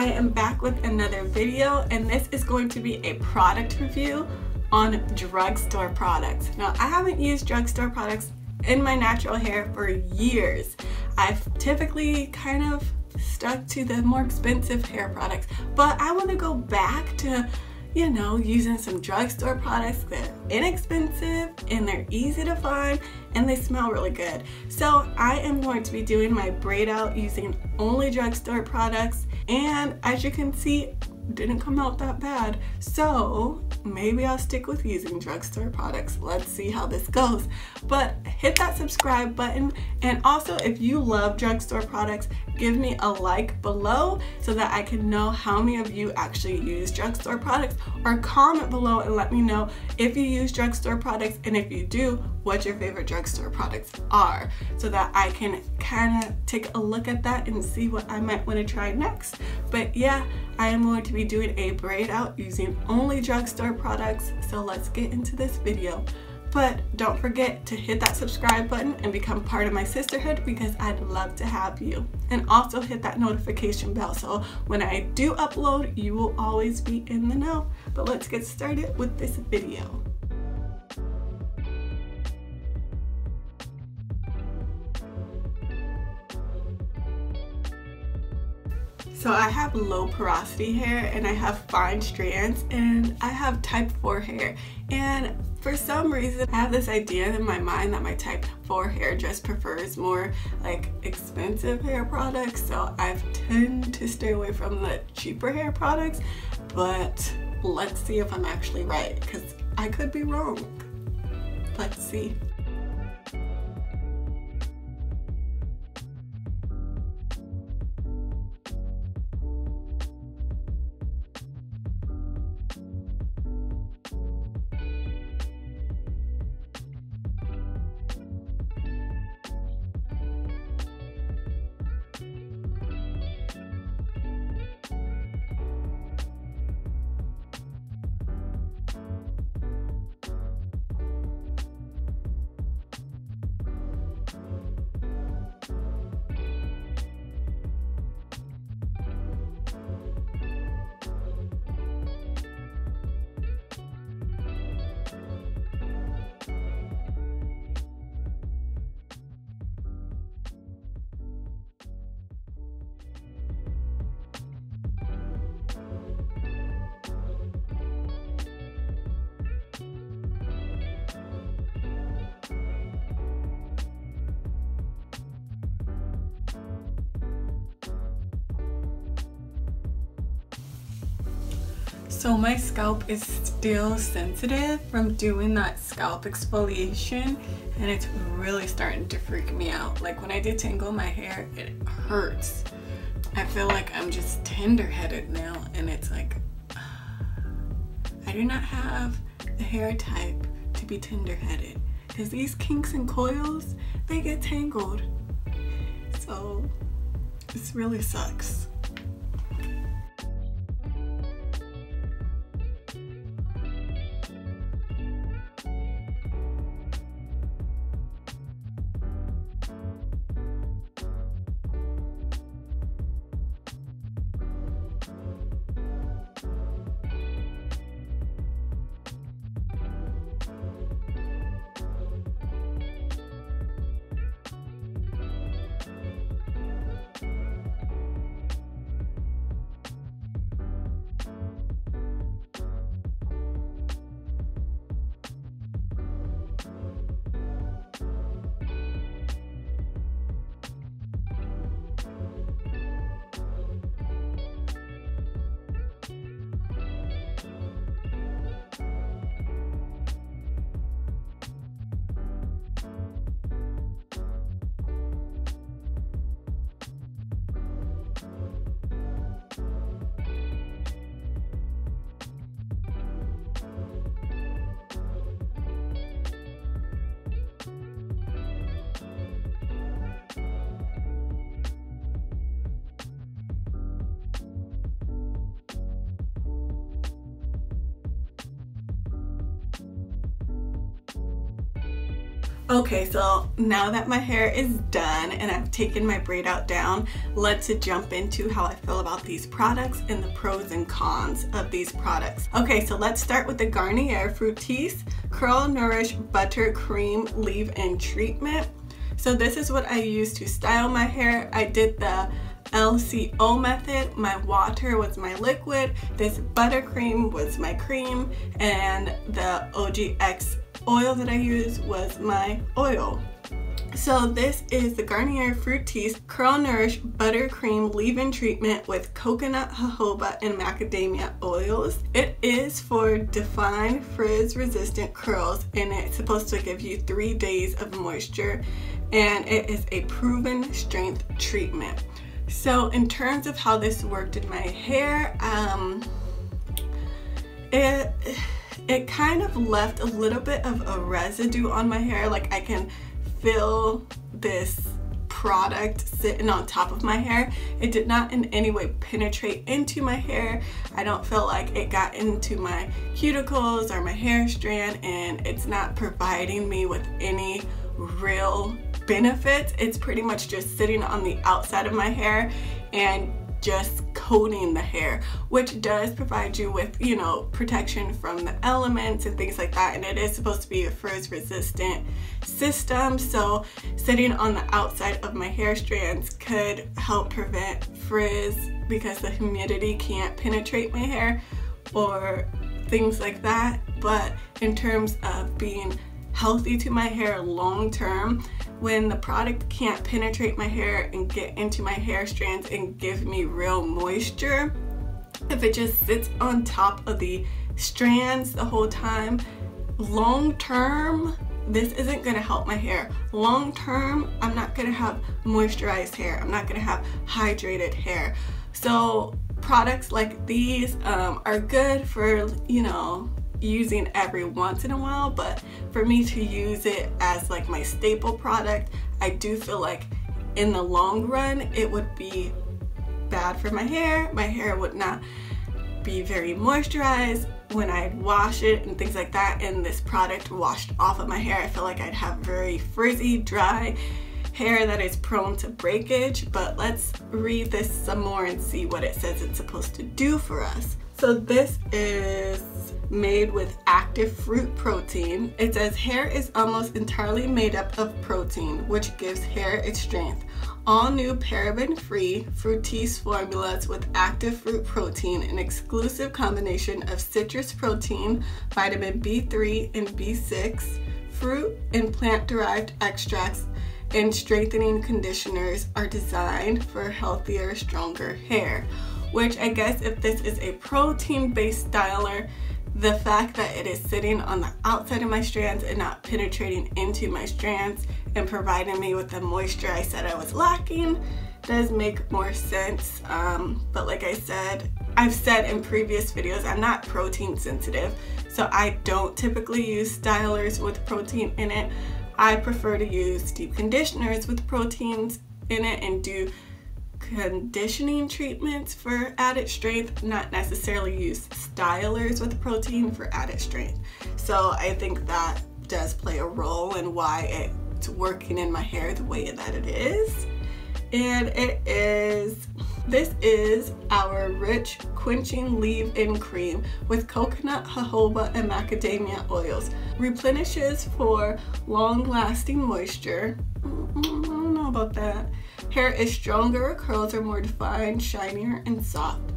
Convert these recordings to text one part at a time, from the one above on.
I am back with another video and this is going to be a product review on drugstore products. Now I haven't used drugstore products in my natural hair for years. I've typically kind of stuck to the more expensive hair products, but I want to go back to you know, using some drugstore products that are inexpensive and they're easy to find and they smell really good. So I am going to be doing my braid out using only drugstore products and as you can see, didn't come out that bad. So maybe I'll stick with using drugstore products. Let's see how this goes. But hit that subscribe button. And also if you love drugstore products, give me a like below so that I can know how many of you actually use drugstore products or comment below and let me know if you use drugstore products and if you do, what your favorite drugstore products are so that I can kind of take a look at that and see what I might want to try next. But yeah, I am going to be doing a braid out using only drugstore products. So let's get into this video. But don't forget to hit that subscribe button and become part of my sisterhood because I'd love to have you. And also hit that notification bell so when I do upload, you will always be in the know. But let's get started with this video. So I have low porosity hair and I have fine strands and I have type 4 hair and for some reason I have this idea in my mind that my type 4 hair just prefers more like expensive hair products so I tend to stay away from the cheaper hair products but let's see if I'm actually right because I could be wrong. Let's see. So my scalp is still sensitive from doing that scalp exfoliation and it's really starting to freak me out. Like when I detangle my hair, it hurts. I feel like I'm just tender-headed now and it's like, I do not have the hair type to be tender-headed because these kinks and coils, they get tangled. So this really sucks. Okay, so now that my hair is done and I've taken my braid out down, let's jump into how I feel about these products and the pros and cons of these products. Okay, so let's start with the Garnier Fructis Curl Nourish Butter Cream Leave-In Treatment. So this is what I use to style my hair. I did the LCO method. My water was my liquid, this buttercream was my cream, and the OGX oil that I used was my oil. So this is the Garnier Fructis Curl Nourish Buttercream Leave-In Treatment with coconut, jojoba, and macadamia oils. It is for defined frizz-resistant curls and it's supposed to give you three days of moisture and it is a proven strength treatment. So in terms of how this worked in my hair, um, it it kind of left a little bit of a residue on my hair. Like I can feel this product sitting on top of my hair. It did not in any way penetrate into my hair. I don't feel like it got into my cuticles or my hair strand and it's not providing me with any real benefits. It's pretty much just sitting on the outside of my hair and just coating the hair, which does provide you with, you know, protection from the elements and things like that. And it is supposed to be a frizz resistant system. So sitting on the outside of my hair strands could help prevent frizz because the humidity can't penetrate my hair or things like that. But in terms of being healthy to my hair long term, when the product can't penetrate my hair and get into my hair strands and give me real moisture, if it just sits on top of the strands the whole time, long term, this isn't gonna help my hair. Long term, I'm not gonna have moisturized hair. I'm not gonna have hydrated hair. So products like these um, are good for, you know, using every once in a while, but for me to use it as like my staple product, I do feel like in the long run it would be bad for my hair. My hair would not be very moisturized. When I wash it and things like that and this product washed off of my hair I feel like I'd have very frizzy dry hair that is prone to breakage. But let's read this some more and see what it says it's supposed to do for us so this is made with active fruit protein. It says hair is almost entirely made up of protein, which gives hair its strength. All new paraben-free Fructis formulas with active fruit protein, an exclusive combination of citrus protein, vitamin B3 and B6, fruit and plant-derived extracts, and strengthening conditioners are designed for healthier, stronger hair. Which I guess if this is a protein-based styler, the fact that it is sitting on the outside of my strands and not penetrating into my strands and providing me with the moisture I said I was lacking does make more sense. Um, but like I said, I've said in previous videos, I'm not protein sensitive, so I don't typically use stylers with protein in it. I prefer to use deep conditioners with proteins in it and do conditioning treatments for added strength, not necessarily use stylers with protein for added strength. So I think that does play a role in why it's working in my hair the way that it is. And it is, this is our rich quenching leave-in cream with coconut, jojoba, and macadamia oils. Replenishes for long-lasting moisture. Mm, mm, mm, I don't know about that Hair is stronger, curls are more defined, shinier, and soft.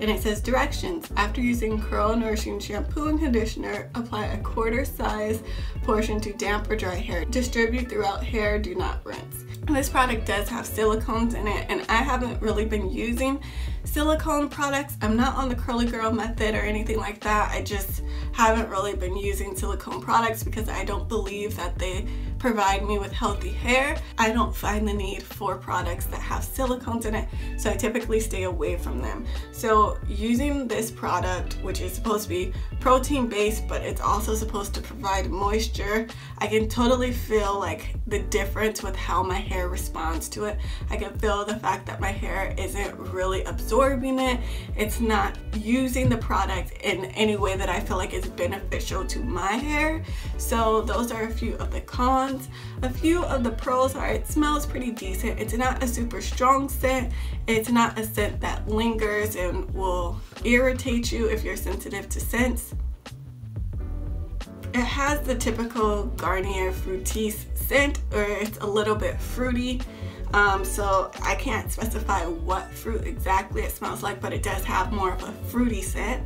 And it says directions. After using curl nourishing shampoo and conditioner, apply a quarter size portion to damp or dry hair. Distribute throughout hair, do not rinse. This product does have silicones in it and I haven't really been using silicone products. I'm not on the curly girl method or anything like that. I just haven't really been using silicone products because I don't believe that they provide me with healthy hair. I don't find the need for products that have silicones in it, so I typically stay away from them. So using this product, which is supposed to be protein based, but it's also supposed to provide moisture, I can totally feel like the difference with how my hair responds to it. I can feel the fact that my hair isn't really absorbing it. It's not using the product in any way that I feel like is beneficial to my hair. So those are a few of the cons. A few of the pros are it smells pretty decent. It's not a super strong scent. It's not a scent that lingers and will irritate you if you're sensitive to scents. It has the typical Garnier Fructis scent or it's a little bit fruity. Um, so I can't specify what fruit exactly it smells like, but it does have more of a fruity scent.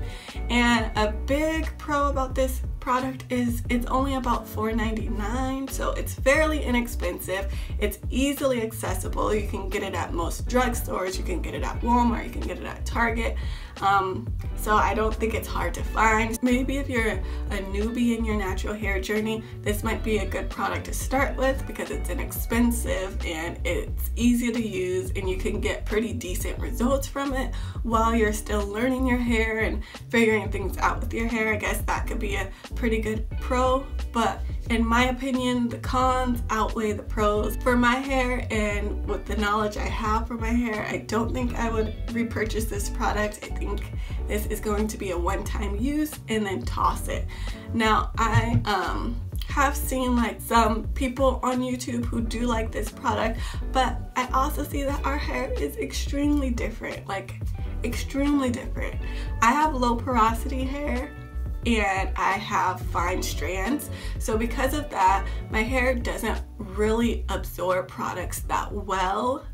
And a big pro about this product is it's only about $4.99 so it's fairly inexpensive it's easily accessible you can get it at most drugstores you can get it at Walmart you can get it at Target um, so I don't think it's hard to find. Maybe if you're a newbie in your natural hair journey, this might be a good product to start with because it's inexpensive and it's easy to use and you can get pretty decent results from it while you're still learning your hair and figuring things out with your hair. I guess that could be a pretty good pro, but in my opinion, the cons outweigh the pros. For my hair and with the knowledge I have for my hair, I don't think I would repurchase this product. I think this is going to be a one-time use and then toss it. Now, I um, have seen like some people on YouTube who do like this product, but I also see that our hair is extremely different, like extremely different. I have low porosity hair and I have fine strands. So because of that, my hair doesn't really absorb products that well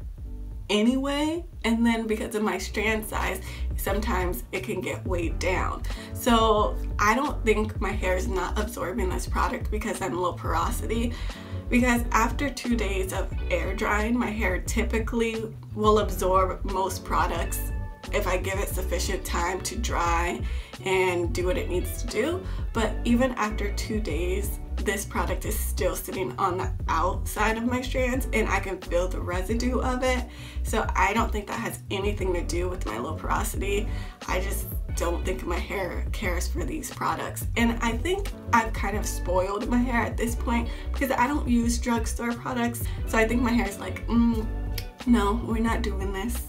anyway. And then because of my strand size, sometimes it can get weighed down. So I don't think my hair is not absorbing this product because I'm low porosity. Because after two days of air drying, my hair typically will absorb most products if I give it sufficient time to dry and do what it needs to do. But even after two days, this product is still sitting on the outside of my strands and I can feel the residue of it. So I don't think that has anything to do with my low porosity. I just don't think my hair cares for these products. And I think I've kind of spoiled my hair at this point because I don't use drugstore products. So I think my hair is like, mm, no, we're not doing this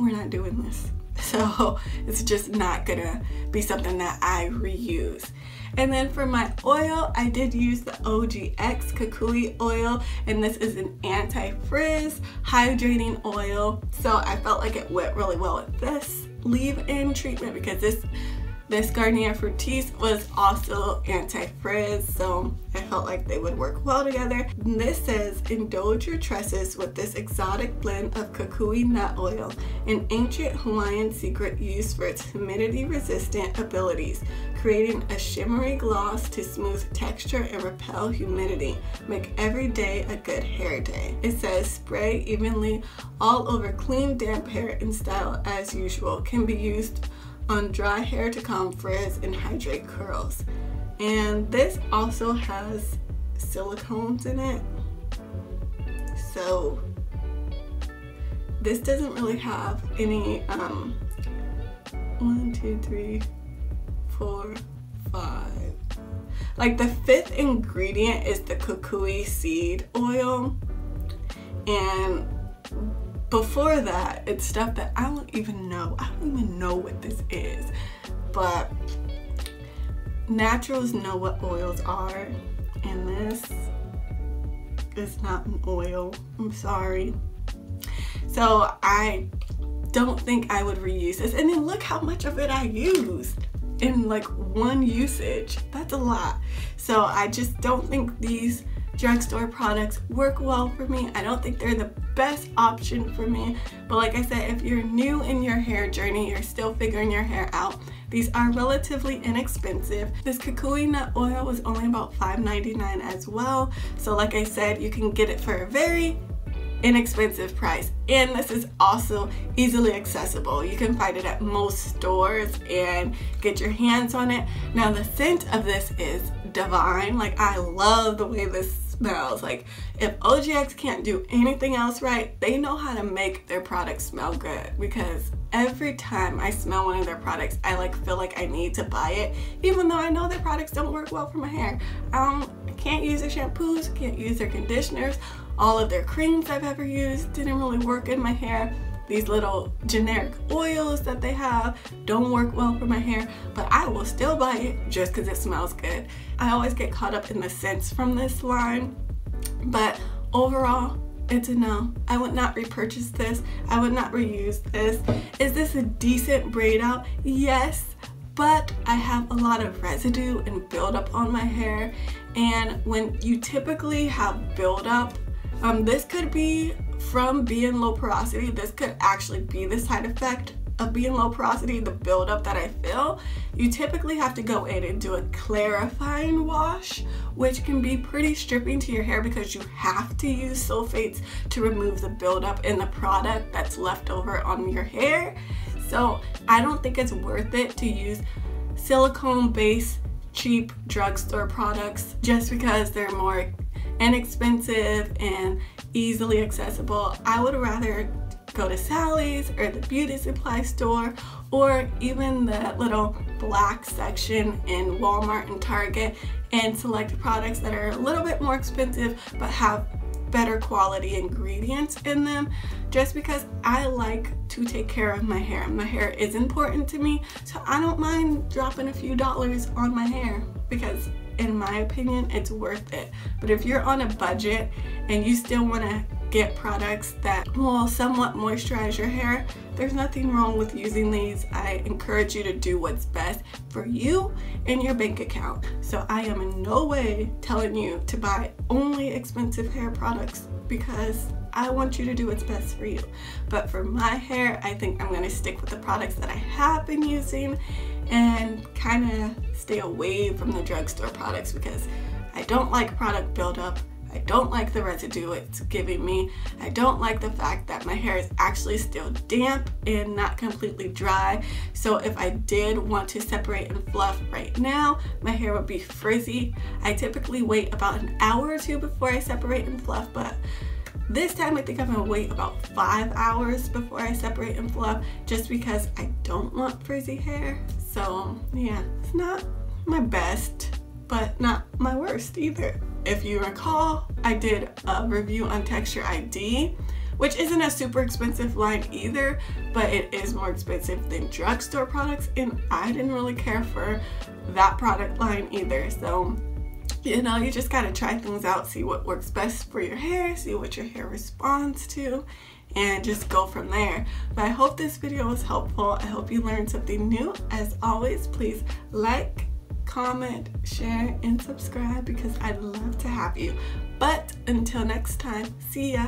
we're not doing this. So it's just not gonna be something that I reuse. And then for my oil, I did use the OGX Kukui oil, and this is an anti-frizz hydrating oil. So I felt like it went really well with this leave-in treatment because this this Garnier Fructis was also anti-frizz, so I felt like they would work well together. And this says, indulge your tresses with this exotic blend of kukui nut oil, an ancient Hawaiian secret used for its humidity-resistant abilities, creating a shimmery gloss to smooth texture and repel humidity. Make every day a good hair day. It says, spray evenly all over clean, damp hair in style as usual. Can be used on dry hair to calm frizz and hydrate curls. And this also has silicones in it. So this doesn't really have any, um, one, two, three, four, five. Like the fifth ingredient is the kukui seed oil. And before that, it's stuff that I don't even know. I don't even know what this is. But naturals know what oils are. And this is not an oil. I'm sorry. So I don't think I would reuse this. And then look how much of it I used in like one usage. That's a lot. So I just don't think these drugstore products work well for me. I don't think they're the best option for me. But like I said, if you're new in your hair journey, you're still figuring your hair out, these are relatively inexpensive. This kukui nut oil was only about $5.99 as well. So like I said, you can get it for a very inexpensive price and this is also easily accessible you can find it at most stores and get your hands on it now the scent of this is divine like I love the way this smells. Like if OGX can't do anything else right, they know how to make their products smell good because every time I smell one of their products, I like feel like I need to buy it, even though I know their products don't work well for my hair. Um, I can't use their shampoos, can't use their conditioners. All of their creams I've ever used didn't really work in my hair these little generic oils that they have don't work well for my hair, but I will still buy it just because it smells good. I always get caught up in the scents from this line, but overall, it's a no. I would not repurchase this. I would not reuse this. Is this a decent braid out? Yes, but I have a lot of residue and buildup on my hair. And when you typically have buildup, um, this could be from being low porosity. This could actually be the side effect of being low porosity, the buildup that I feel, you typically have to go in and do a clarifying wash, which can be pretty stripping to your hair because you have to use sulfates to remove the buildup in the product that's left over on your hair. So I don't think it's worth it to use silicone based cheap drugstore products just because they're more inexpensive and easily accessible. I would rather go to Sally's or the beauty supply store or even the little black section in Walmart and Target and select products that are a little bit more expensive but have better quality ingredients in them just because I like to take care of my hair. My hair is important to me so I don't mind dropping a few dollars on my hair because in my opinion it's worth it. But if you're on a budget and you still want to get products that will somewhat moisturize your hair, there's nothing wrong with using these. I encourage you to do what's best for you and your bank account. So I am in no way telling you to buy only expensive hair products because I want you to do what's best for you. But for my hair, I think I'm gonna stick with the products that I have been using and kind of stay away from the drugstore products because I don't like product buildup. I don't like the residue it's giving me. I don't like the fact that my hair is actually still damp and not completely dry. So if I did want to separate and fluff right now, my hair would be frizzy. I typically wait about an hour or two before I separate and fluff, but this time I think I'm gonna wait about five hours before I separate and fluff just because I don't want frizzy hair. So yeah, it's not my best, but not my worst either. If you recall, I did a review on Texture ID, which isn't a super expensive line either, but it is more expensive than drugstore products, and I didn't really care for that product line either. So, you know, you just gotta try things out, see what works best for your hair, see what your hair responds to, and just go from there. But I hope this video was helpful. I hope you learned something new. As always, please like, comment, share, and subscribe because I'd love to have you. But until next time, see ya.